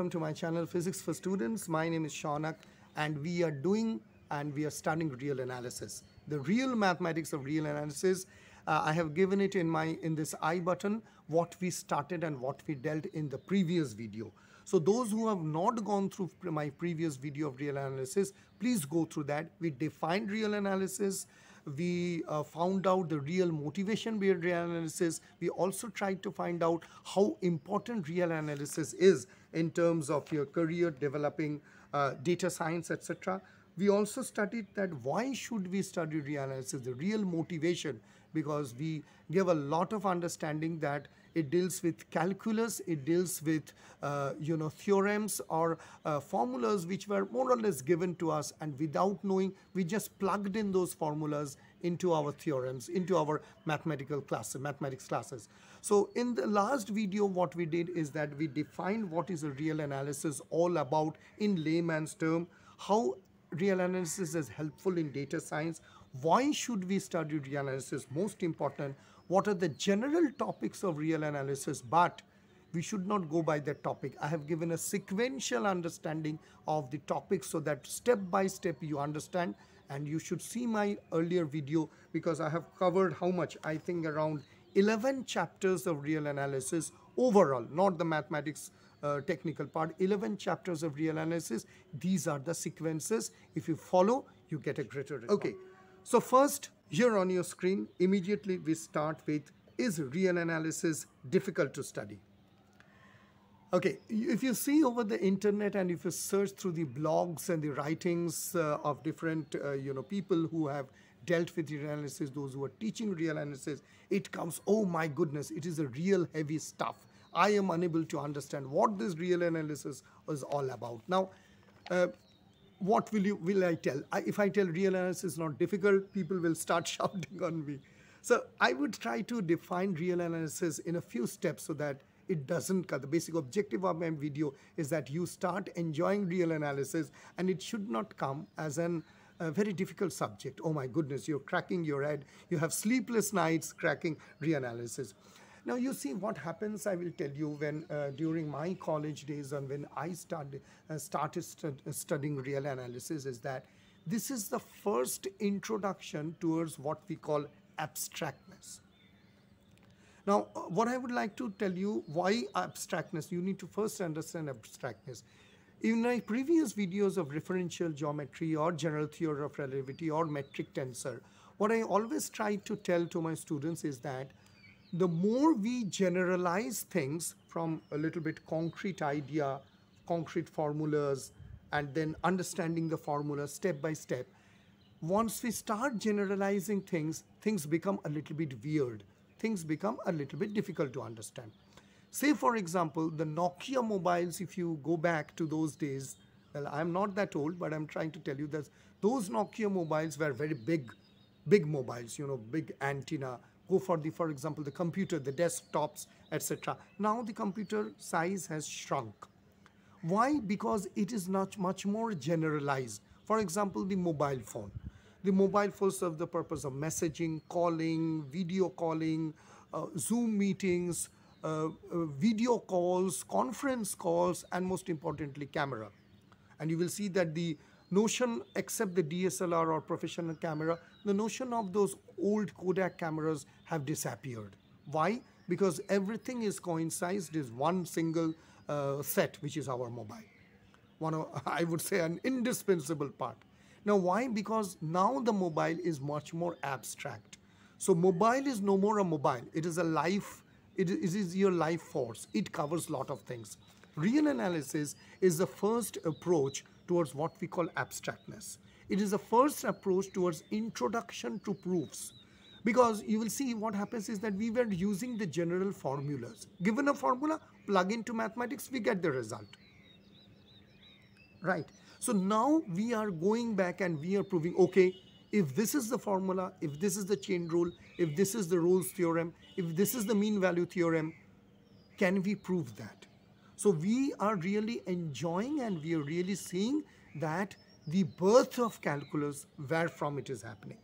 welcome to my channel Physics for Students. My name is Shaunak and we are doing and we are studying real analysis. The real mathematics of real analysis. Uh, I have given it in my in this I button what we started and what we dealt in the previous video. So those who have not gone through my previous video of real analysis, please go through that. We defined real analysis we uh, found out the real motivation behind real analysis. We also tried to find out how important real analysis is in terms of your career developing uh, data science, etc. We also studied that why should we study real analysis, the real motivation, because we give a lot of understanding that it deals with calculus, it deals with, uh, you know, theorems or uh, formulas which were more or less given to us and without knowing, we just plugged in those formulas into our theorems, into our mathematical classes, mathematics classes. So in the last video, what we did is that we defined what is a real analysis all about in layman's term, how real analysis is helpful in data science, why should we study real analysis, most important, what are the general topics of real analysis, but we should not go by that topic. I have given a sequential understanding of the topics so that step by step you understand and you should see my earlier video because I have covered how much I think around 11 chapters of real analysis overall not the mathematics uh, technical part 11 chapters of real analysis. These are the sequences. If you follow you get a greater result. okay. So first here on your screen immediately we start with is real analysis difficult to study? Okay, if you see over the internet and if you search through the blogs and the writings uh, of different, uh, you know, people who have dealt with real analysis, those who are teaching real analysis, it comes, oh my goodness, it is a real heavy stuff. I am unable to understand what this real analysis is all about. Now, uh, what will you will I tell? I, if I tell real analysis is not difficult, people will start shouting on me. So I would try to define real analysis in a few steps so that it doesn't cut. The basic objective of my video is that you start enjoying real analysis and it should not come as an a very difficult subject. Oh my goodness, you're cracking your head. You have sleepless nights cracking real analysis. Now you see what happens, I will tell you, when uh, during my college days and when I started, uh, started stud studying real analysis is that this is the first introduction towards what we call abstractness. Now, uh, what I would like to tell you, why abstractness? You need to first understand abstractness. In my previous videos of differential geometry or general theory of relativity or metric tensor, what I always try to tell to my students is that the more we generalize things from a little bit concrete idea, concrete formulas, and then understanding the formula step by step, once we start generalizing things, things become a little bit weird things become a little bit difficult to understand. Say, for example, the Nokia mobiles, if you go back to those days, well, I'm not that old, but I'm trying to tell you that those Nokia mobiles were very big, big mobiles, you know, big antenna. Go for the, for example, the computer, the desktops, etc. Now the computer size has shrunk. Why? Because it is not much more generalized. For example, the mobile phone. The mobile phone serves the purpose of messaging, calling, video calling, uh, Zoom meetings, video calls, conference calls, and most importantly, camera. And you will see that the notion, except the DSLR or professional camera, the notion of those old Kodak cameras have disappeared. Why? Because everything is coincised is one single uh, set, which is our mobile. One, of, I would say, an indispensable part. Now, why? Because now the mobile is much more abstract. So mobile is no more a mobile. It is a life, it is your life force. It covers a lot of things. Real analysis is the first approach towards what we call abstractness. It is the first approach towards introduction to proofs. Because you will see what happens is that we were using the general formulas. Given a formula, plug into mathematics, we get the result. Right. So now we are going back and we are proving, okay, if this is the formula, if this is the chain rule, if this is the Rolle's theorem, if this is the mean value theorem, can we prove that? So we are really enjoying and we are really seeing that the birth of calculus, where from it is happening.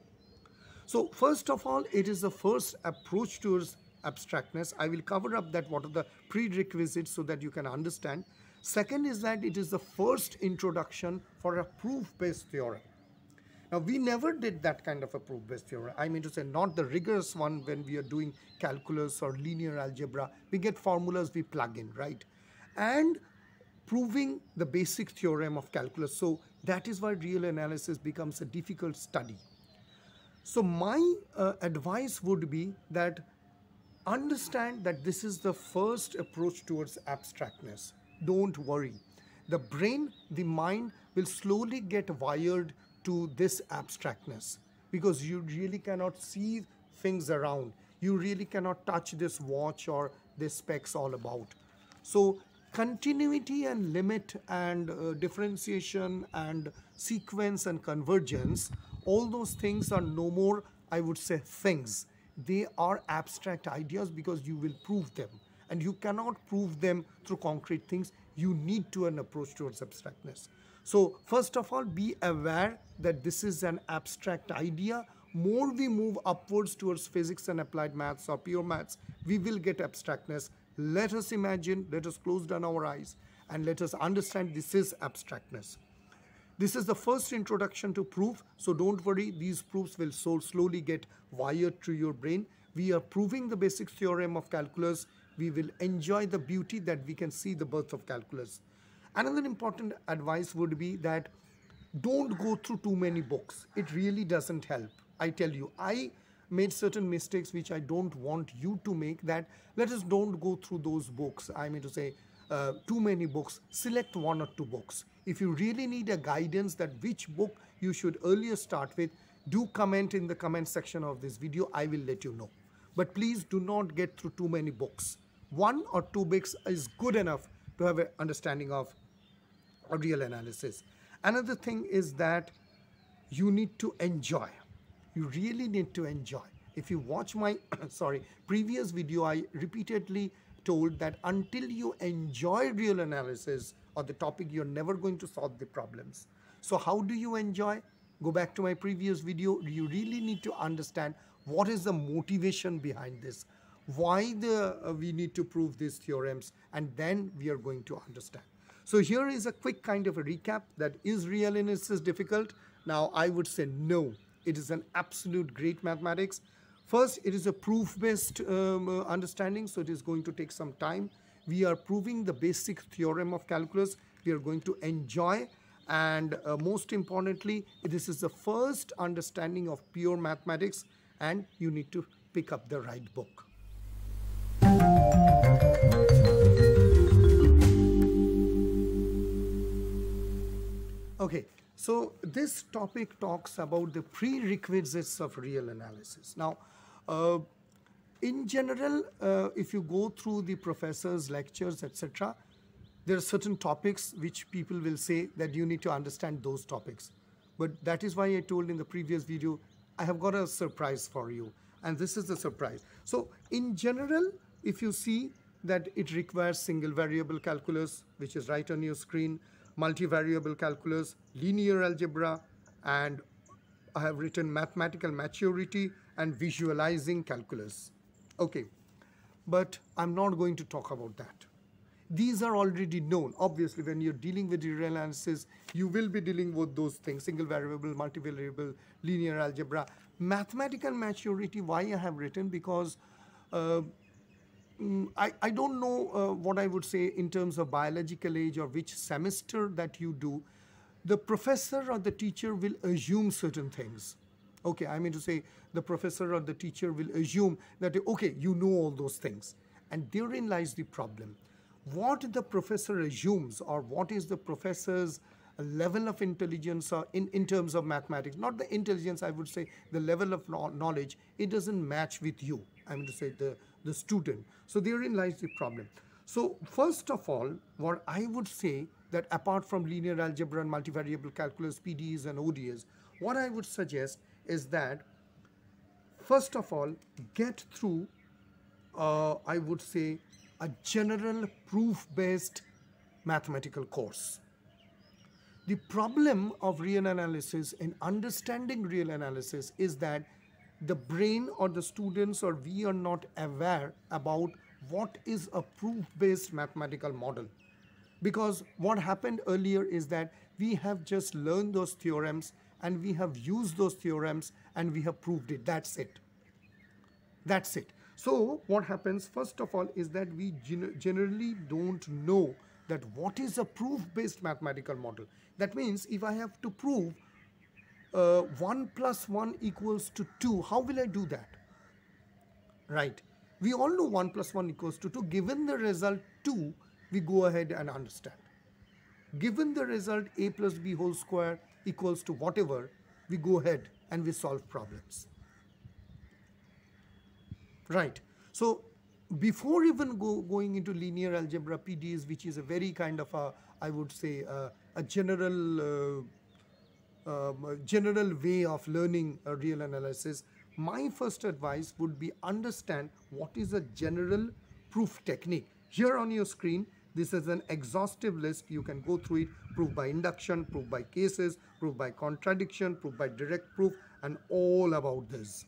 So first of all, it is the first approach towards abstractness. I will cover up that what are the prerequisites so that you can understand. Second is that it is the first introduction for a proof-based theorem. Now, we never did that kind of a proof-based theorem. I mean to say, not the rigorous one when we are doing calculus or linear algebra. We get formulas we plug in, right? And proving the basic theorem of calculus. So that is why real analysis becomes a difficult study. So my uh, advice would be that understand that this is the first approach towards abstractness. Don't worry. The brain, the mind will slowly get wired to this abstractness because you really cannot see things around. You really cannot touch this watch or this specs all about. So continuity and limit and uh, differentiation and sequence and convergence, all those things are no more, I would say, things. They are abstract ideas because you will prove them. And you cannot prove them through concrete things. You need to an approach towards abstractness. So first of all, be aware that this is an abstract idea. More we move upwards towards physics and applied maths or pure maths, we will get abstractness. Let us imagine, let us close down our eyes and let us understand this is abstractness. This is the first introduction to proof. So don't worry, these proofs will so slowly get wired to your brain. We are proving the basic theorem of calculus. We will enjoy the beauty that we can see the birth of calculus. Another important advice would be that don't go through too many books. It really doesn't help. I tell you, I made certain mistakes which I don't want you to make that let us don't go through those books. I mean to say uh, too many books. Select one or two books. If you really need a guidance that which book you should earlier start with, do comment in the comment section of this video. I will let you know. But please do not get through too many books. One or two books is good enough to have an understanding of real analysis. Another thing is that you need to enjoy. You really need to enjoy. If you watch my, sorry, previous video, I repeatedly told that until you enjoy real analysis or the topic, you're never going to solve the problems. So how do you enjoy? Go back to my previous video. You really need to understand what is the motivation behind this why the uh, we need to prove these theorems and then we are going to understand so here is a quick kind of a recap that is real analysis difficult? Now I would say no. It is an absolute great mathematics. First, it is a proof-based um, uh, understanding, so it is going to take some time. We are proving the basic theorem of calculus. We are going to enjoy and uh, most importantly, this is the first understanding of pure mathematics and you need to pick up the right book. Okay, so this topic talks about the prerequisites of real analysis. Now, uh, in general, uh, if you go through the professor's lectures, etc., there are certain topics which people will say that you need to understand those topics. But that is why I told in the previous video, I have got a surprise for you. And this is the surprise. So in general, if you see that it requires single variable calculus, which is right on your screen, multivariable calculus, linear algebra, and I have written mathematical maturity and visualizing calculus. Okay, but I'm not going to talk about that. These are already known. Obviously, when you're dealing with real analysis, you will be dealing with those things, single variable, multivariable, linear algebra. Mathematical maturity, why I have written, because uh, Mm, I, I don't know uh, what I would say in terms of biological age or which semester that you do. The professor or the teacher will assume certain things. Okay, I mean to say the professor or the teacher will assume that, okay, you know all those things. And therein lies the problem. What the professor assumes or what is the professor's level of intelligence or in, in terms of mathematics, not the intelligence, I would say the level of knowledge, it doesn't match with you. I mean to say the the student. So therein lies the problem. So first of all, what I would say that apart from linear algebra and multivariable calculus, PDEs and ODEs, what I would suggest is that first of all, get through, uh, I would say, a general proof-based mathematical course. The problem of real analysis in understanding real analysis is that the brain or the students or we are not aware about what is a proof-based mathematical model. because what happened earlier is that we have just learned those theorems and we have used those theorems and we have proved it. That's it. That's it. So what happens first of all is that we gen generally don't know that what is a proof based mathematical model. That means if i have to prove uh, 1 plus 1 equals to 2 how will i do that right we all know 1 plus 1 equals to 2 given the result 2 we go ahead and understand. Given the result a plus b whole square equals to whatever, we go ahead and we solve problems. Right. So before even go, going into linear algebra PDEs, which is a very kind of a, I would say, uh, a general, uh, Um, general way of learning a real analysis, my first advice would be understand what is a general proof technique. Here on your screen, this is an exhaustive list. You can go through it, proof by induction, proof by cases, proof by contradiction, proof by direct proof, and all about this.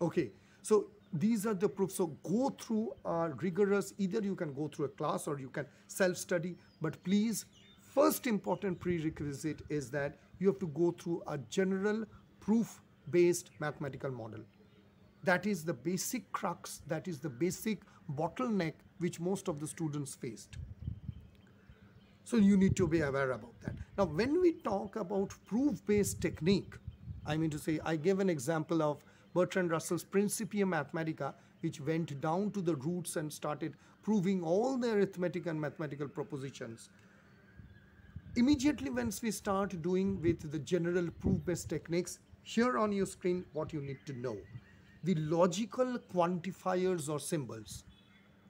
Okay, so these are the proofs. So go through a rigorous, either you can go through a class or you can self-study, but please, first important prerequisite is that you have to go through a general proof-based mathematical model. That is the basic crux, that is the basic bottleneck which most of the students faced. So you need to be aware about that. Now, when we talk about proof-based technique, I mean to say, I gave an example of Bertrand Russell's Principia Mathematica, which went down to the roots and started proving all the arithmetic and mathematical propositions. Immediately once we start doing with the general proof-based techniques, here on your screen, what you need to know. The logical quantifiers or symbols.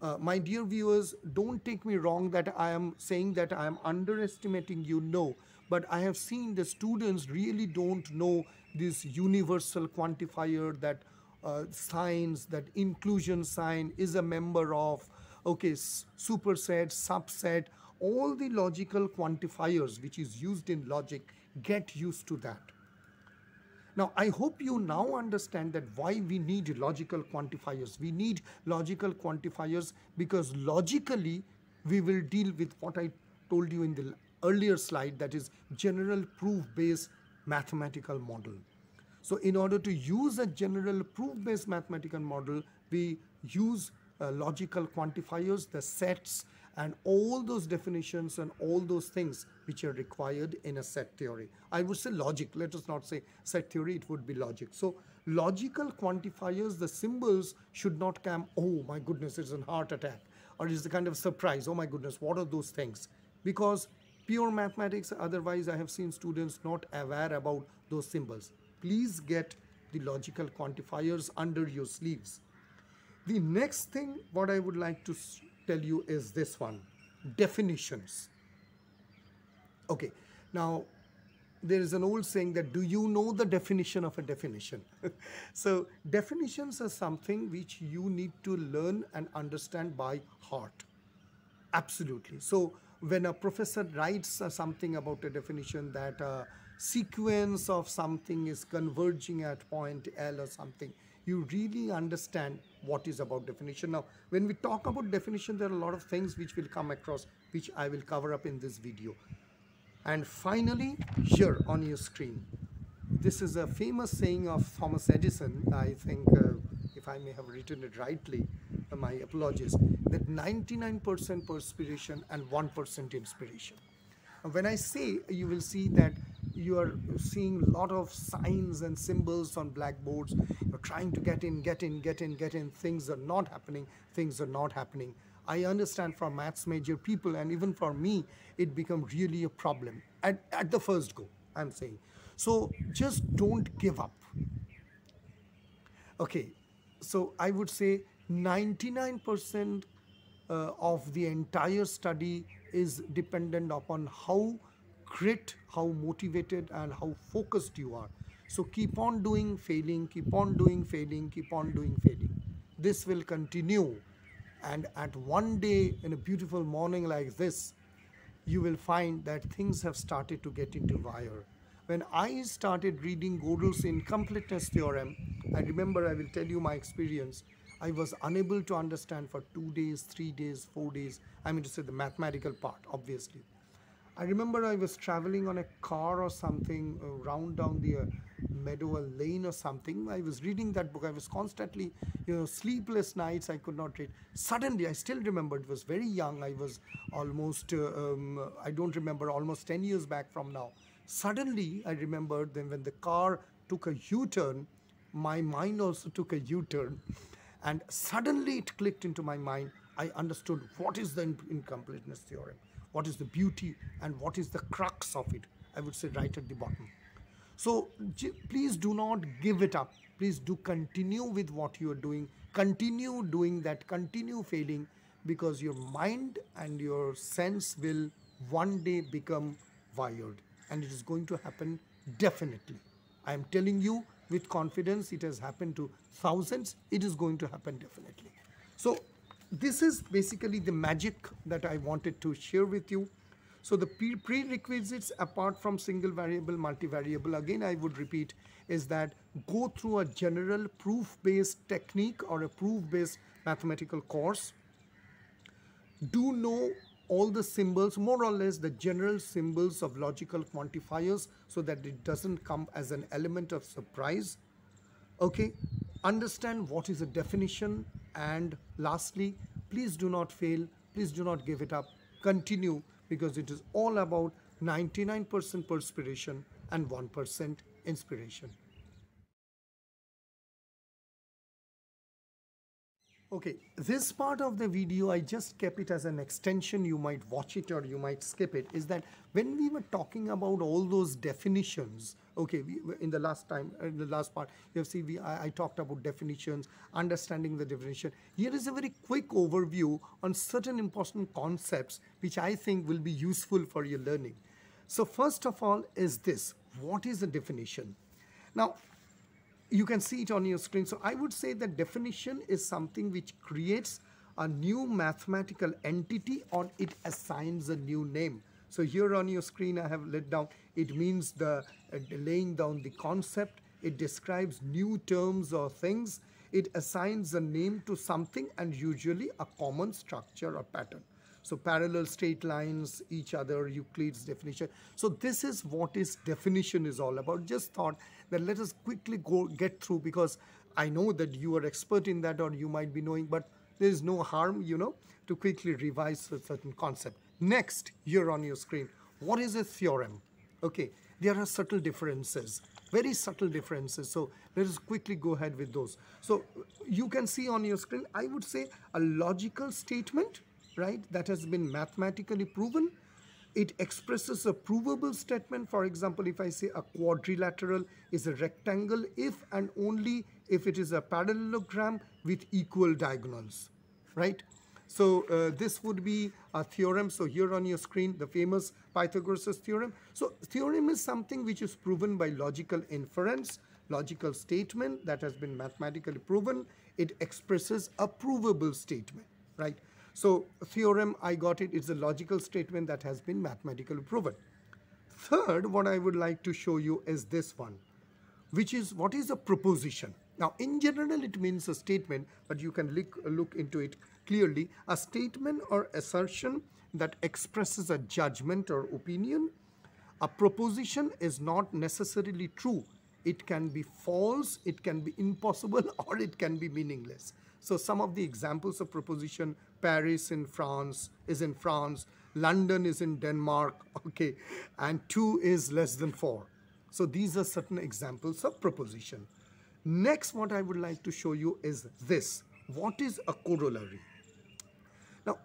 Uh, my dear viewers, don't take me wrong that I am saying that I am underestimating you, no. But I have seen the students really don't know this universal quantifier that uh, signs, that inclusion sign is a member of, okay, superset, subset, all the logical quantifiers which is used in logic, get used to that. Now, I hope you now understand that why we need logical quantifiers. We need logical quantifiers because logically we will deal with what I told you in the earlier slide that is general proof-based mathematical model. So in order to use a general proof-based mathematical model, we use uh, logical quantifiers, the sets, and all those definitions and all those things which are required in a set theory. I would say logic, let us not say set theory, it would be logic. So logical quantifiers, the symbols should not come, oh my goodness, it's a heart attack, or it's a kind of surprise, oh my goodness, what are those things? Because pure mathematics, otherwise I have seen students not aware about those symbols. Please get the logical quantifiers under your sleeves. The next thing what I would like to tell you is this one definitions. Okay, now there is an old saying that do you know the definition of a definition? so, definitions are something which you need to learn and understand by heart. Absolutely. So, when a professor writes uh, something about a definition that a sequence of something is converging at point L or something, you really understand what is about definition. Now, when we talk about definition, there are a lot of things which will come across, which I will cover up in this video. And finally, here on your screen, this is a famous saying of Thomas Edison. I think, uh, if I may have written it rightly, uh, my apologies, that 99% perspiration and 1% inspiration. when I say, you will see that you are seeing a lot of signs and symbols on blackboards. You're trying to get in get in get in get in. Things are not happening. Things are not happening. I understand for maths major people and even for me it become really a problem at, at the first go i'm saying. So just don't give up. Okay so i would say 99% uh, of the entire study is dependent upon how grit, how motivated and how focused you are. So keep on doing failing, keep on doing failing, keep on doing failing. This will continue. And at one day in a beautiful morning like this, you will find that things have started to get into wire. When I started reading Gödel's incompleteness theorem, I remember I will tell you my experience. I was unable to understand for two days, three days, four days. I mean to say the mathematical part, obviously. I remember I was traveling on a car or something uh, round down the uh, meadow lane or something. I was reading that book. I was constantly, you know, sleepless nights. I could not read. Suddenly, I still remember. It was very young. I was almost, uh, um, I don't remember, almost 10 years back from now. Suddenly, I remembered then when the car took a U-turn, my mind also took a U-turn, and suddenly it clicked into my mind. I understood what is the incompleteness theorem what is the beauty and what is the crux of it i would say right at the bottom. So please do not give it up. Please do continue with what you are doing. Continue doing that. Continue failing because your mind and your sense will one day become wired. And it is going to happen definitely. I am telling you with confidence it has happened to thousands. It is going to happen definitely. So this is basically the magic that I wanted to share with you. So the prerequisites apart from single variable, multivariable, again I would repeat, is that go through a general proof-based technique or a proof-based mathematical course. Do know all the symbols, more or less the general symbols of logical quantifiers so that it doesn't come as an element of surprise. Okay, understand what is a definition and lastly, please do not fail. Please do not give it up. Continue because it is all about 99% perspiration and 1% inspiration. Okay, this part of the video, I just kept it as an extension. You might watch it or you might skip it. Is that when we were talking about all those definitions, okay, we, in the last time, uh, in the last part, you have seen we, I, I talked about definitions, understanding the definition. Here is a very quick overview on certain important concepts which I think will be useful for your learning. So first of all is this, what is a definition? Now, you can see it on your screen. So I would say that definition is something which creates a new mathematical entity or it assigns a new name. So here on your screen I have laid down, it means the uh, laying down the concept, it describes new terms or things, it assigns a name to something and usually a common structure or pattern. So parallel straight lines, each other, Euclid's definition. So this is what is definition is all about. Just thought that let us quickly go get through because I know that you are expert in that or you might be knowing, but there is no harm, you know, to quickly revise a certain concept. Next, here on your screen, what is a theorem? Okay, there are subtle differences, very subtle differences. So let us quickly go ahead with those. So you can see on your screen, I would say a logical statement right, that has been mathematically proven. It expresses a provable statement. For example, if I say a quadrilateral is a rectangle if and only if it is a parallelogram with equal diagonals, right? So uh, this would be a theorem. So here on your screen, the famous Pythagoras theorem. So theorem is something which is proven by logical inference, logical statement that has been mathematically proven. It expresses a provable statement, right? So theorem, I got it. It's a logical statement that has been mathematically proven. Third, what I would like to show you is this one, which is what is a proposition. Now, in general, it means a statement, but you can look, look into it clearly. A statement or assertion that expresses a judgment or opinion. A proposition is not necessarily true. It can be false, it can be impossible, or it can be meaningless. So some of the examples of proposition, Paris in France is in France, London is in Denmark, okay, and two is less than four. So these are certain examples of proposition. Next, what I would like to show you is this. What is a corollary? Now,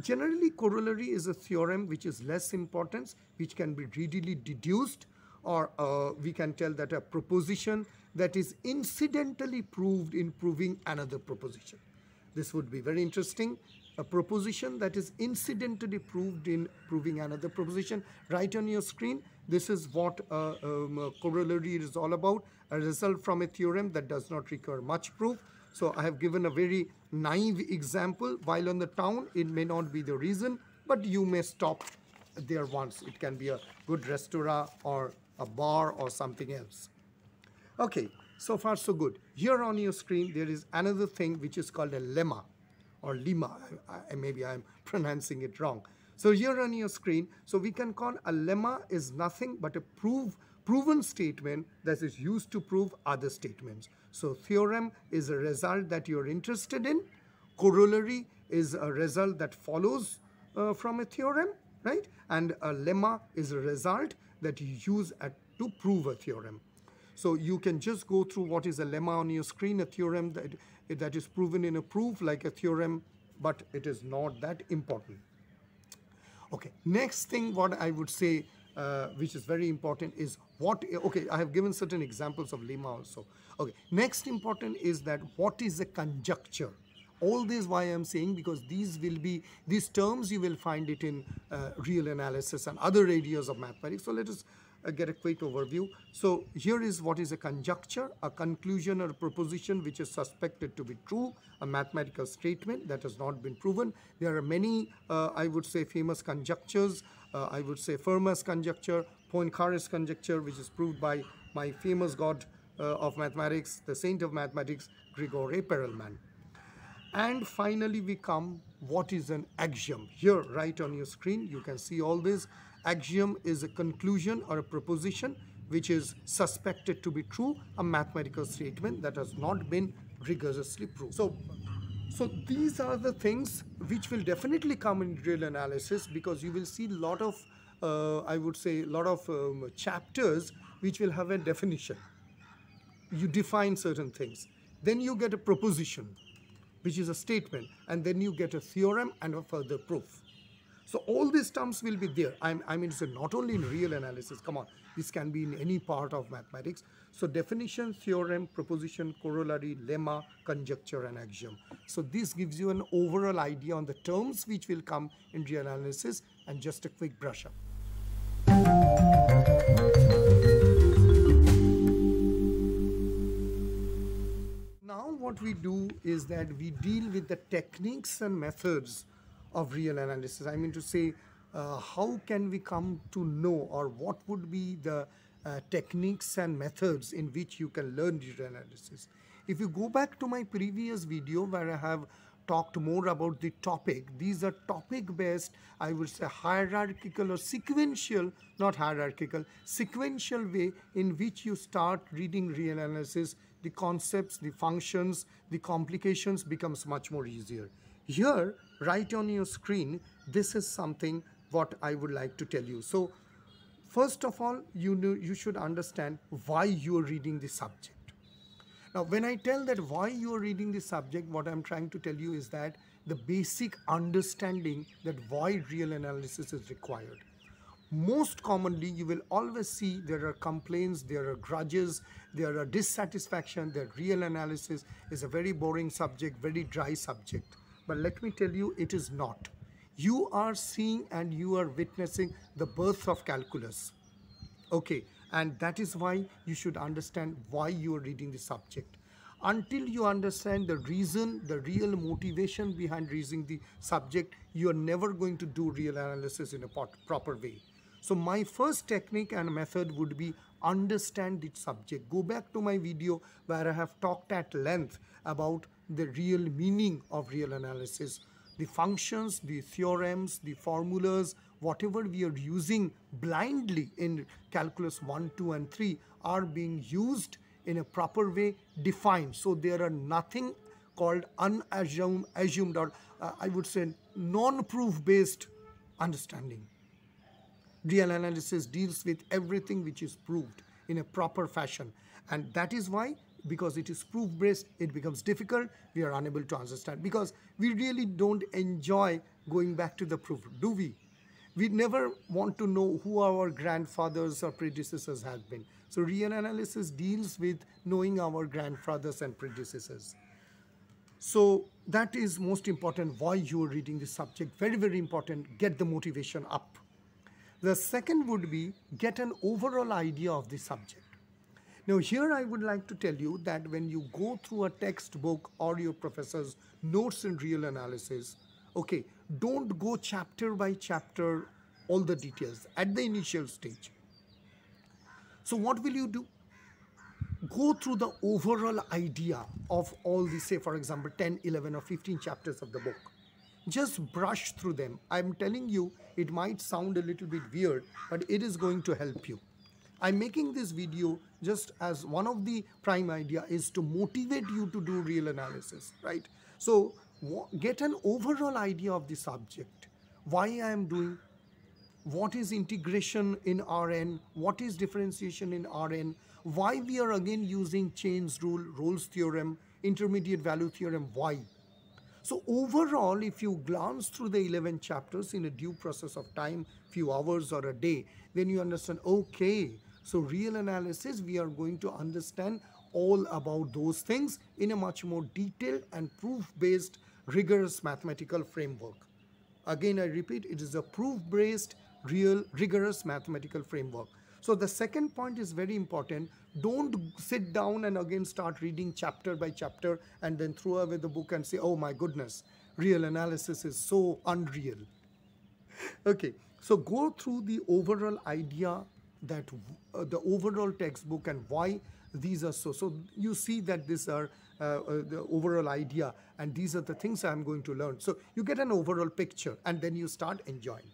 generally corollary is a theorem which is less importance, which can be readily deduced or uh, we can tell that a proposition that is incidentally proved in proving another proposition. This would be very interesting. A proposition that is incidentally proved in proving another proposition. Right on your screen, this is what uh, um, a corollary is all about. A result from a theorem that does not require much proof. So I have given a very naive example. While on the town, it may not be the reason, but you may stop there once. It can be a good restaurant or a bar or something else. Okay, so far so good. Here on your screen, there is another thing which is called a lemma or lima. I, I, maybe I'm pronouncing it wrong. So here on your screen, so we can call a lemma is nothing but a prove, proven statement that is used to prove other statements. So theorem is a result that you're interested in. Corollary is a result that follows uh, from a theorem, right? And a lemma is a result that you use at, to prove a theorem. So you can just go through what is a lemma on your screen, a theorem that, that is proven in a proof like a theorem, but it is not that important. Okay, next thing what I would say, uh, which is very important is what, okay, I have given certain examples of lemma also. Okay, next important is that what is a conjecture? All this why I'm saying because these will be, these terms you will find it in uh, real analysis and other areas of mathematics. So let us uh, get a quick overview. So here is what is a conjecture, a conclusion or a proposition which is suspected to be true, a mathematical statement that has not been proven. There are many, uh, I would say, famous conjectures. Uh, I would say Fermat's conjecture, Poincaré's conjecture, which is proved by my famous god of mathematics, the saint of mathematics, Grigori Perelman. And finally, we come, what is an axiom? Here, right on your screen, you can see all this. Axiom is a conclusion or a proposition which is suspected to be true, a mathematical statement that has not been rigorously proved. So, so these are the things which will definitely come in real analysis because you will see a lot of, uh, I would say, a lot of um, chapters which will have a definition. You define certain things. Then you get a proposition, which is a statement, and then you get a theorem and a further proof. So all these terms will be there. I'm, i mean, so not only in real analysis, come on, this can be in any part of mathematics. So definition, theorem, proposition, corollary, lemma, conjecture, and axiom. So this gives you an overall idea on the terms which will come in real analysis and just a quick brush up. Now what we do is that we deal with the techniques and methods of real analysis. I mean to say, uh, how can we come to know or what would be the uh, techniques and methods in which you can learn real analysis. If you go back to my previous video where I have talked more about the topic, these are topic based, I would say hierarchical or sequential, not hierarchical, sequential way in which you start reading real analysis, the concepts, the functions, the complications becomes much more easier. Here, right on your screen, this is something what I would like to tell you. So, first of all, you know, you should understand why you are reading the subject. Now, when I tell that why you are reading the subject, what I'm trying to tell you is that the basic understanding that why real analysis is required. Most commonly, you will always see there are complaints, there are grudges, there are dissatisfaction, that real analysis is a very boring subject, very dry subject. But let me tell you, it is not. You are seeing and you are witnessing the birth of calculus. Okay, and that is why you should understand why you are reading the subject. Until you understand the reason, the real motivation behind reading the subject, you are never going to do real analysis in a proper way. So my first technique and method would be understand the subject. Go back to my video where I have talked at length about the real meaning of real analysis. The functions, the theorems, the formulas, whatever we are using blindly in calculus 1, 2 and 3 are being used in a proper way defined. So there are nothing called unassumed assumed or uh, I would say non-proof based understanding. Real analysis deals with everything which is proved in a proper fashion. And that is why because it is proof based it becomes difficult we are unable to understand. Because we really don't enjoy going back to the proof do we? We never want to know who our grandfathers or predecessors have been. So real analysis deals with knowing our grandfathers and predecessors. So that is most important why you are reading this subject. Very very important. Get the motivation up the second would be get an overall idea of the subject now here I would like to tell you that when you go through a textbook or your professor's notes in real analysis, okay, don't go chapter by chapter all the details at the initial stage. So what will you do? go through the overall idea of all the, say, for example, 10, 11, or 15 chapters of the book. Just brush through them. I'm telling you, it might sound a little bit weird, but it is going to help you. I'm making this video just as one of the prime idea is to motivate you to do real analysis, right? So get an overall idea of the subject, why I am doing, what is integration in Rn, what is differentiation in Rn, why we are again using chains rule, Rolle's theorem, intermediate value theorem, why. So overall, if you glance through the 11 chapters in a due process of time, few hours or a day, then you understand, okay, so real analysis, we are going to understand all about those things in a much more detailed and proof-based rigorous mathematical framework. Again, I repeat, it is a proof-based, real, rigorous mathematical framework. So the second point is very important. Don't sit down and again start reading chapter by chapter and then throw away the book and say, oh my goodness, real analysis is so unreal. okay, so go through the overall idea that uh, the overall textbook and why these are so. So you see that these are uh, uh, the overall idea and these are the things I'm going to learn. So you get an overall picture and then you start enjoying.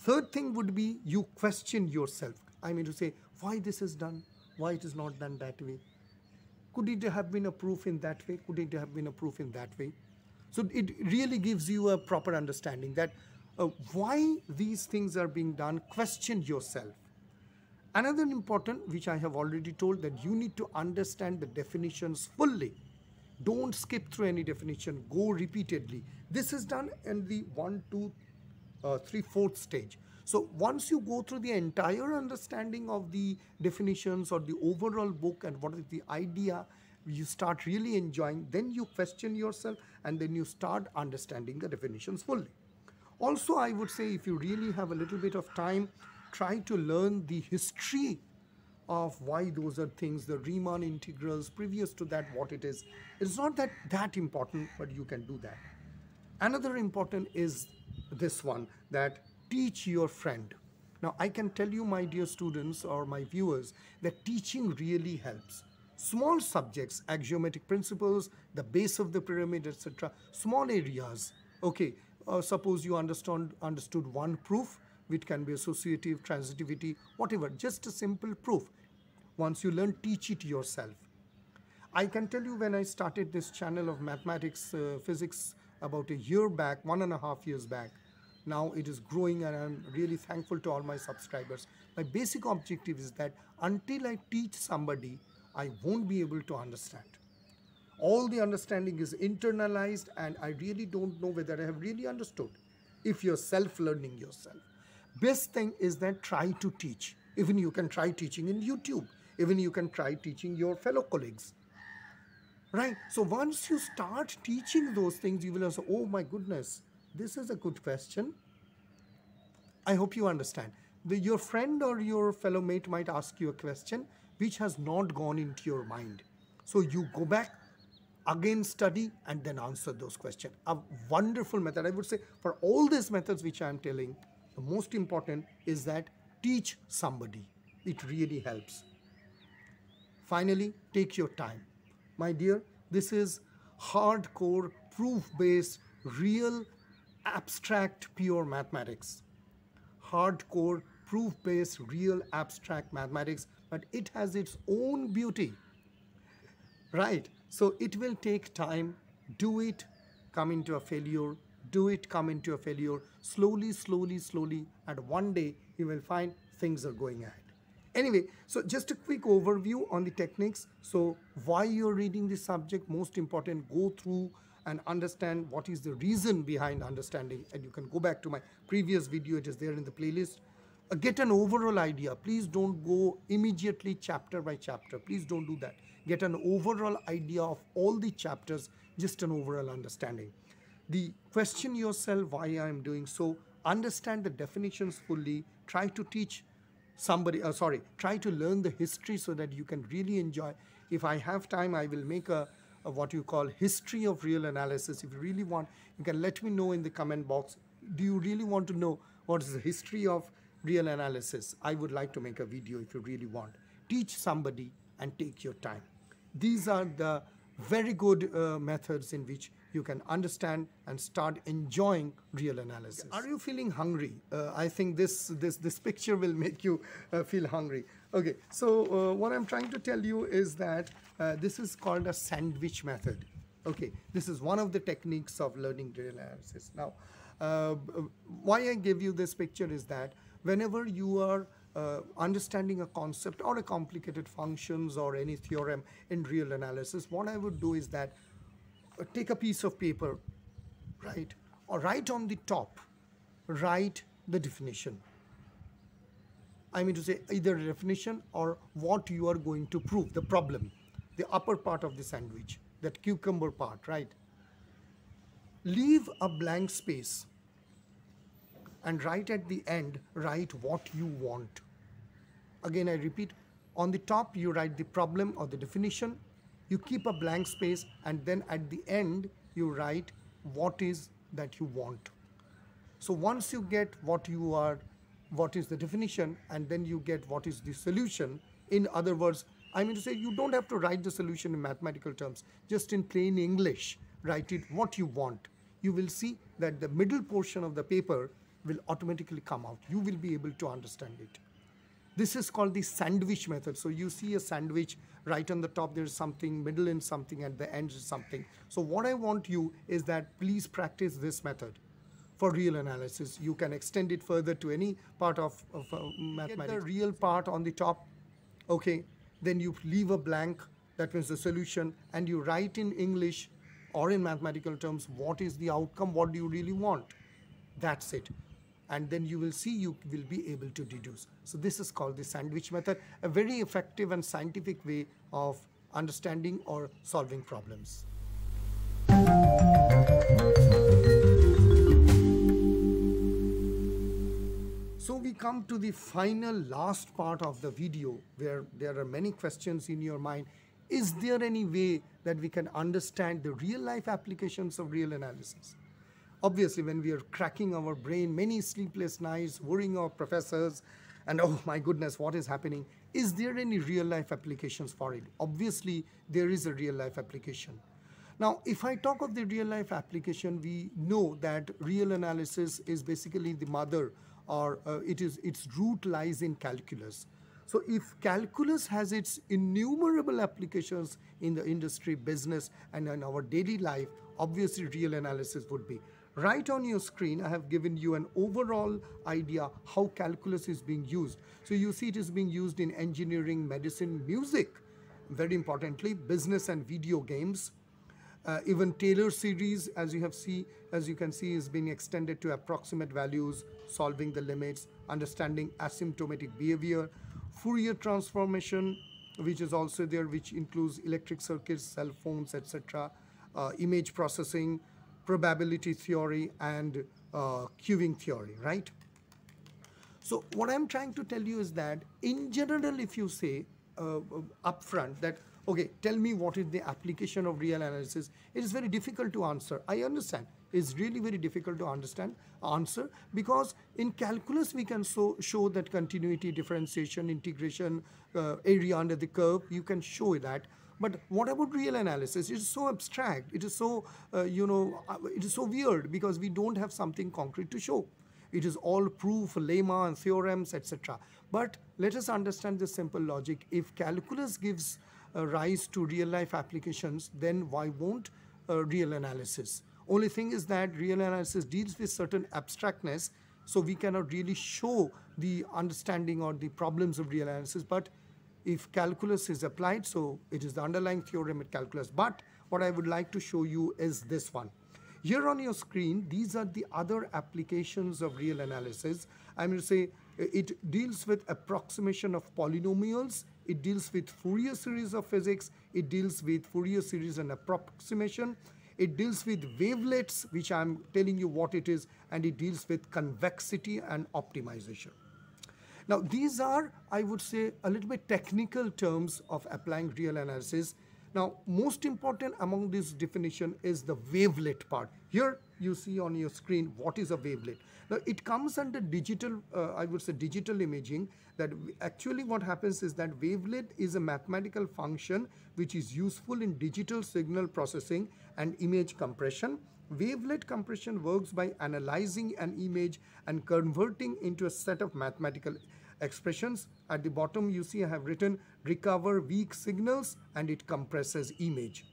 Third thing would be you question yourself. I mean to say why this is done, why it is not done that way. Could it have been a proof in that way? Could it have been a proof in that way? So it really gives you a proper understanding that uh, why these things are being done, question yourself. Another important, which I have already told, that you need to understand the definitions fully. Don't skip through any definition, go repeatedly. This is done in the one, two, uh, three, fourth stage. So once you go through the entire understanding of the definitions or the overall book and what is the idea, you start really enjoying, then you question yourself and then you start understanding the definitions fully. Also, I would say if you really have a little bit of time, try to learn the history of why those are things, the Riemann integrals, previous to that, what it is. It's not that that important, but you can do that. Another important is this one, that teach your friend. Now, I can tell you, my dear students or my viewers, that teaching really helps. Small subjects, axiomatic principles, the base of the pyramid, etc., small areas, okay, uh, suppose you understand understood one proof which can be associative transitivity whatever just a simple proof once you learn teach it yourself i can tell you when i started this channel of mathematics uh, physics about a year back one and a half years back now it is growing and i'm really thankful to all my subscribers my basic objective is that until i teach somebody i won't be able to understand all the understanding is internalized and I really don't know whether I have really understood if you're self-learning yourself. Best thing is that try to teach. Even you can try teaching in YouTube. Even you can try teaching your fellow colleagues. Right? So once you start teaching those things, you will say, oh my goodness, this is a good question. I hope you understand. The, your friend or your fellow mate might ask you a question which has not gone into your mind. So you go back again study and then answer those questions. A wonderful method. I would say for all these methods which I am telling, the most important is that teach somebody. It really helps. Finally, take your time. My dear, this is hardcore, proof-based, real, abstract, pure mathematics. Hardcore, proof-based, real, abstract mathematics, but it has its own beauty. Right? So it will take time. Do it, come into a failure. Do it, come into a failure. Slowly, slowly, slowly. And one day you will find things are going ahead. Anyway, so just a quick overview on the techniques. So why you're reading this subject, most important, go through and understand what is the reason behind understanding. And you can go back to my previous video, it is there in the playlist. Uh, get an overall idea. Please don't go immediately chapter by chapter. Please don't do that get an overall idea of all the chapters, just an overall understanding. The question yourself why I am doing so, understand the definitions fully, try to teach somebody, uh, sorry, try to learn the history so that you can really enjoy. If I have time, I will make a, a what you call history of real analysis. If you really want, you can let me know in the comment box. Do you really want to know what is the history of real analysis? I would like to make a video if you really want. Teach somebody and take your time. These are the very good uh, methods in which you can understand and start enjoying real analysis. Are you feeling hungry? Uh, I think this, this, this picture will make you uh, feel hungry. Okay, so uh, what I'm trying to tell you is that uh, this is called a sandwich method. Okay, this is one of the techniques of learning real analysis. Now, uh, why I give you this picture is that whenever you are uh, understanding a concept or a complicated functions or any theorem in real analysis, what I would do is that uh, take a piece of paper, right, or write on the top, write the definition. I mean to say either definition or what you are going to prove, the problem, the upper part of the sandwich, that cucumber part, right? Leave a blank space and right at the end, write what you want. Again, I repeat, on the top, you write the problem or the definition, you keep a blank space, and then at the end, you write what is that you want. So once you get what you are, what is the definition, and then you get what is the solution, in other words, I mean to say you don't have to write the solution in mathematical terms, just in plain English, write it what you want. You will see that the middle portion of the paper will automatically come out. You will be able to understand it. This is called the sandwich method. So you see a sandwich right on the top, there's something, middle in something, at the end is something. So what I want you is that please practice this method for real analysis. You can extend it further to any part of, of uh, mathematics. Get the real part on the top, okay, then you leave a blank, that means the solution, and you write in English or in mathematical terms, what is the outcome, what do you really want? That's it and then you will see you will be able to deduce. So this is called the sandwich method, a very effective and scientific way of understanding or solving problems. So we come to the final last part of the video where there are many questions in your mind. Is there any way that we can understand the real life applications of real analysis? obviously when we are cracking our brain, many sleepless nights, worrying our professors, and oh my goodness, what is happening? Is there any real life applications for it? Obviously, there is a real life application. Now, if I talk of the real life application, we know that real analysis is basically the mother or uh, it is its root lies in calculus. So if calculus has its innumerable applications in the industry, business, and in our daily life, obviously real analysis would be. Right on your screen, I have given you an overall idea how calculus is being used. So you see it is being used in engineering, medicine, music, very importantly, business and video games. Uh, even Taylor series, as you have see, as you can see, is being extended to approximate values, solving the limits, understanding asymptotic behavior, Fourier transformation, which is also there, which includes electric circuits, cell phones, etc., uh, image processing, probability theory and uh, queuing theory, right? So what I'm trying to tell you is that in general, if you say uh, upfront that, okay, tell me what is the application of real analysis, it is very difficult to answer. I understand. It's really very difficult to understand, answer, because in calculus, we can so, show that continuity, differentiation, integration, uh, area under the curve, you can show that. But what about real analysis? It is so abstract. It is so, uh, you know, uh, it is so weird because we don't have something concrete to show. It is all proof, lemma, and theorems, etc. But let us understand this simple logic. If calculus gives rise to real life applications, then why won't uh, real analysis? Only thing is that real analysis deals with certain abstractness, so we cannot really show the understanding or the problems of real analysis. But if calculus is applied, so it is the underlying theorem in calculus. But what I would like to show you is this one. Here on your screen, these are the other applications of real analysis. I'm going to say it deals with approximation of polynomials, it deals with Fourier series of physics, it deals with Fourier series and approximation, it deals with wavelets, which I'm telling you what it is, and it deals with convexity and optimization. Now, these are, I would say, a little bit technical terms of applying real analysis. Now, most important among this definition is the wavelet part. Here you see on your screen what is a wavelet. Now, it comes under digital, uh, I would say digital imaging that actually what happens is that wavelet is a mathematical function which is useful in digital signal processing and image compression. Wavelet compression works by analyzing an image and converting into a set of mathematical expressions. At the bottom you see I have written recover weak signals and it compresses image.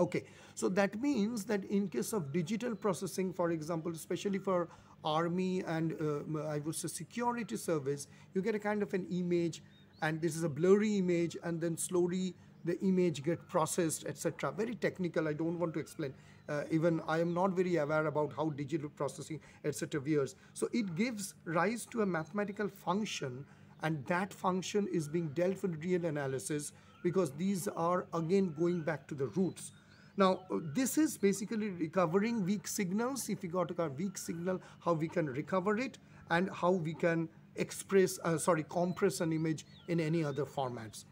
Okay, so that means that in case of digital processing, for example, especially for army and uh, I would say security service, you get a kind of an image and this is a blurry image and then slowly the image get processed, etc. Very technical, I don't want to explain. Uh, even I am not very aware about how digital processing, etc. works. So it gives rise to a mathematical function and that function is being dealt with real analysis because these are again going back to the roots. Now, uh, this is basically recovering weak signals. If we got a weak signal, how we can recover it and how we can express, uh, sorry, compress an image in any other formats.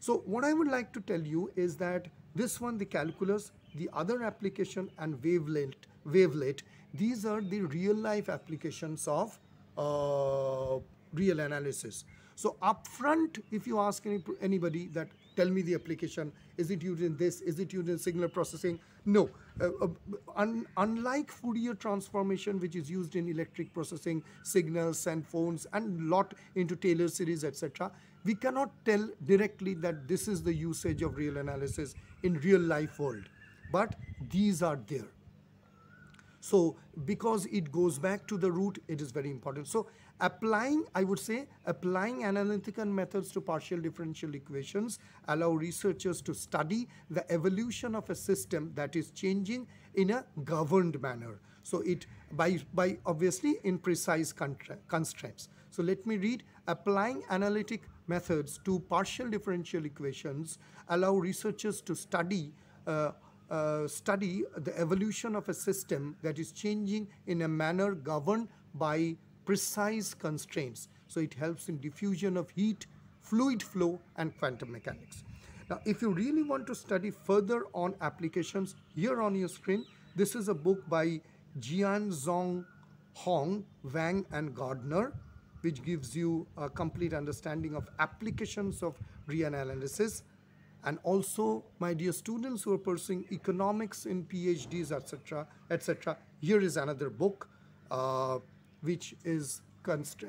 So what I would like to tell you is that this one, the calculus, the other application and wavelet, wavelet these are the real life applications of uh, real analysis. So upfront, if you ask any, anybody that tell me the application, is it used in this, is it used in signal processing? No. Uh, uh, un unlike Fourier transformation, which is used in electric processing, signals and phones and lot into Taylor series, etc., we cannot tell directly that this is the usage of real analysis in real life world. But these are there. So because it goes back to the root, it is very important. So applying, I would say, applying analytical methods to partial differential equations allow researchers to study the evolution of a system that is changing in a governed manner. So it, by, by obviously in precise constraints. So let me read, applying analytic methods to partial differential equations allow researchers to study uh, uh, study the evolution of a system that is changing in a manner governed by precise constraints. So it helps in diffusion of heat, fluid flow, and quantum mechanics. Now, if you really want to study further on applications, here on your screen, this is a book by Jian Zhong Hong, Wang, and Gardner, which gives you a complete understanding of applications of real analysis and also my dear students who are pursuing economics in phds etc etc here is another book uh, which is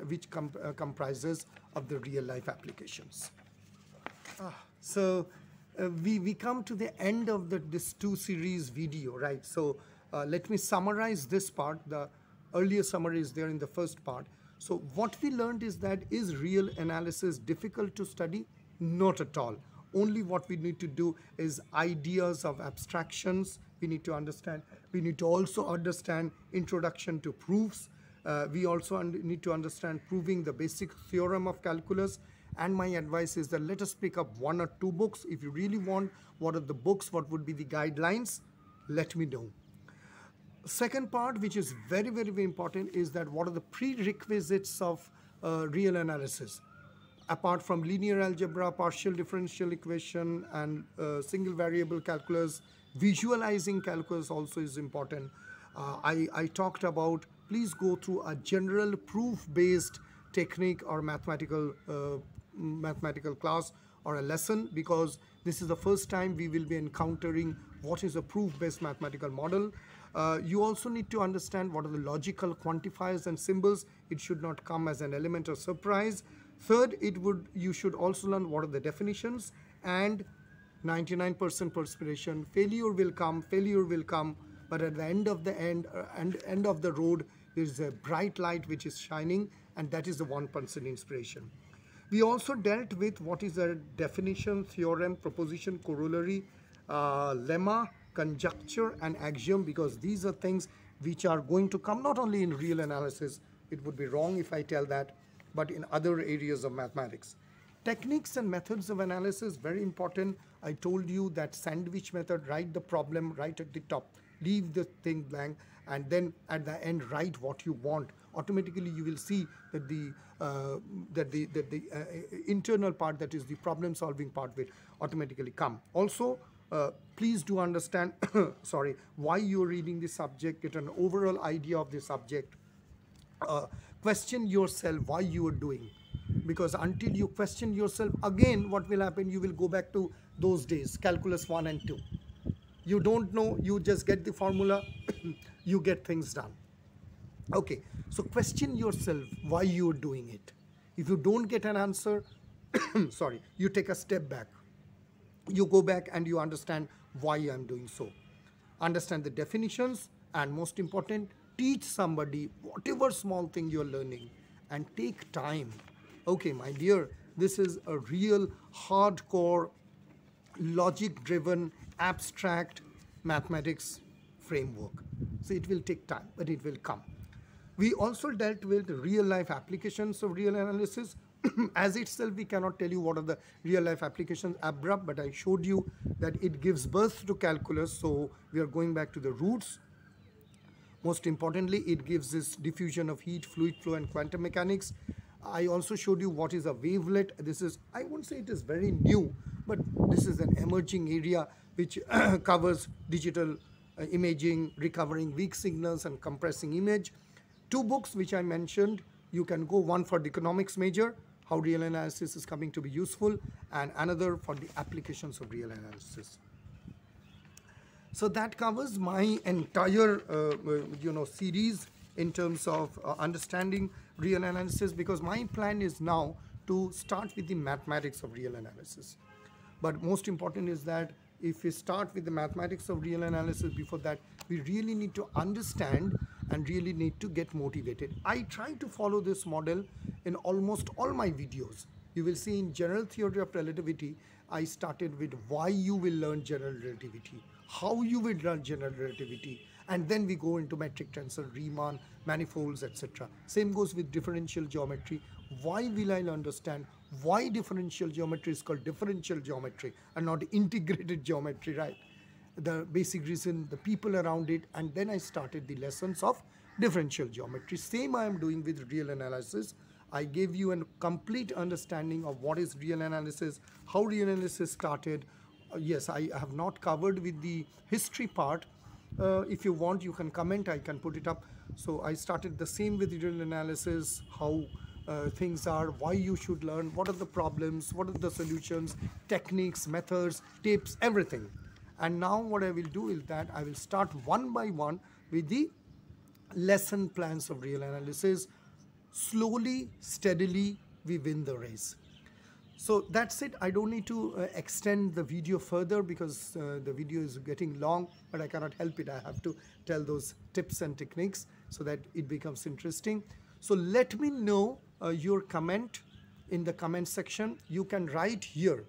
which com uh, comprises of the real life applications. Ah, so uh, we we come to the end of the this two series video right? So uh, let me summarize this part. The earlier summary is there in the first part. So what we learned is that is real analysis difficult to study? Not at all only what we need to do is ideas of abstractions. We need to understand we need to also understand introduction to proofs. Uh, we also need to understand proving the basic theorem of calculus. And my advice is that let us pick up one or two books. If you really want what are the books what would be the guidelines let me know. Second part which is very very very important is that what are the prerequisites of uh, real analysis apart from linear algebra, partial differential equation, and uh, single variable calculus, visualizing calculus also is important. Uh, I, I talked about, please go through a general proof-based technique or mathematical, uh, mathematical class or a lesson because this is the first time we will be encountering what is a proof-based mathematical model. Uh, you also need to understand what are the logical quantifiers and symbols. It should not come as an element of surprise. Third, it would you should also learn what are the definitions and 99% perspiration. Failure will come, failure will come, but at the end of the end, uh, end, end of the road, there is a bright light which is shining, and that is the 1% inspiration. We also dealt with what is a definition, theorem, proposition, corollary, uh, lemma, conjecture, and axiom, because these are things which are going to come not only in real analysis, it would be wrong if I tell that, but in other areas of mathematics. Techniques and methods of analysis, very important. I told you that sandwich method, write the problem right at the top, leave the thing blank, and then at the end write what you want. Automatically you will see that the, uh, that the, that the uh, internal part, that is the problem solving part with automatically come. Also, uh, please do understand, sorry, why you're reading the subject, get an overall idea of the subject. Uh, question yourself why you are doing. Because until you question yourself again what will happen? You will go back to those days calculus 1 and 2 you don't know you just get the formula you get things done. Okay so question yourself why you are doing it. If you don't get an answer sorry you take a step back. You go back and you understand why i'm doing so. Understand the definitions and most important teach somebody whatever small thing you're learning and take time. Okay my dear this is a real hardcore logic driven abstract mathematics framework. So it will take time but it will come. We also dealt with real life applications of real analysis. As itself we cannot tell you what are the real life applications abrupt but i showed you that it gives birth to calculus so we are going back to the roots most importantly it gives this diffusion of heat fluid flow and quantum mechanics. I also showed you what is a wavelet. This is i won't say it is very new but this is an emerging area which covers digital uh, imaging recovering weak signals and compressing image. Two books which i mentioned you can go one for the economics major how real analysis is coming to be useful and another for the applications of real analysis. So that covers my entire, uh, uh, you know, series in terms of uh, understanding real analysis because my plan is now to start with the mathematics of real analysis. But most important is that if we start with the mathematics of real analysis before that, we really need to understand and really need to get motivated. I try to follow this model in almost all my videos. You will see in general theory of relativity, I started with why you will learn general relativity, how you will learn general relativity, and then we go into metric tensor, Riemann, manifolds, etc. Same goes with differential geometry. Why will I understand why differential geometry is called differential geometry and not integrated geometry, right? The basic reason, the people around it, and then I started the lessons of differential geometry. Same I am doing with real analysis. I gave you a complete understanding of what is real analysis, how real analysis started. Uh, yes, I have not covered with the history part. Uh, if you want, you can comment, I can put it up. So I started the same with real analysis, how uh, things are, why you should learn, what are the problems, what are the solutions, techniques, methods, tips, everything. And now what I will do is that I will start one by one with the lesson plans of real analysis slowly, steadily, we win the race. So that's it. I don't need to uh, extend the video further because uh, the video is getting long, but I cannot help it. I have to tell those tips and techniques so that it becomes interesting. So let me know uh, your comment in the comment section. You can write here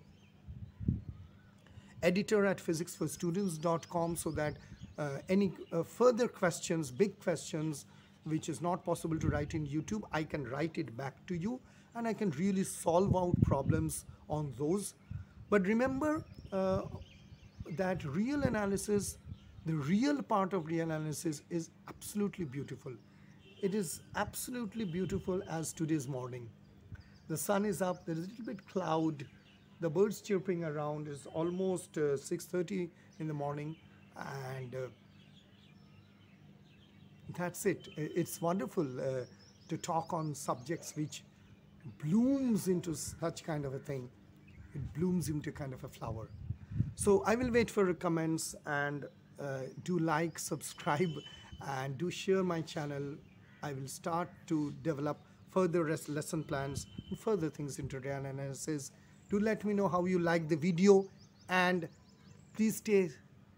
editor at physicsforstudents.com so that uh, any uh, further questions, big questions, which is not possible to write in YouTube, I can write it back to you and I can really solve out problems on those. But remember uh, that real analysis, the real part of real analysis is absolutely beautiful. It is absolutely beautiful as today's morning. The sun is up, there is a little bit cloud, the birds chirping around is almost uh, 6.30 in the morning and uh, that's it. It's wonderful uh, to talk on subjects which blooms into such kind of a thing. It blooms into kind of a flower. So I will wait for comments and uh, do like, subscribe, and do share my channel. I will start to develop further lesson plans and further things into real analysis. Do let me know how you like the video and please stay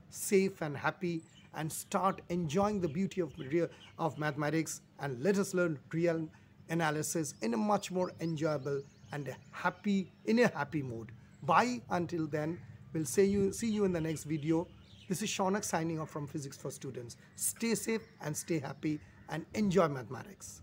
safe and happy and start enjoying the beauty of, real, of mathematics and let us learn real analysis in a much more enjoyable and happy in a happy mode. Bye until then. We'll see you see you in the next video. This is Shaunak signing off from Physics for Students. Stay safe and stay happy and enjoy mathematics.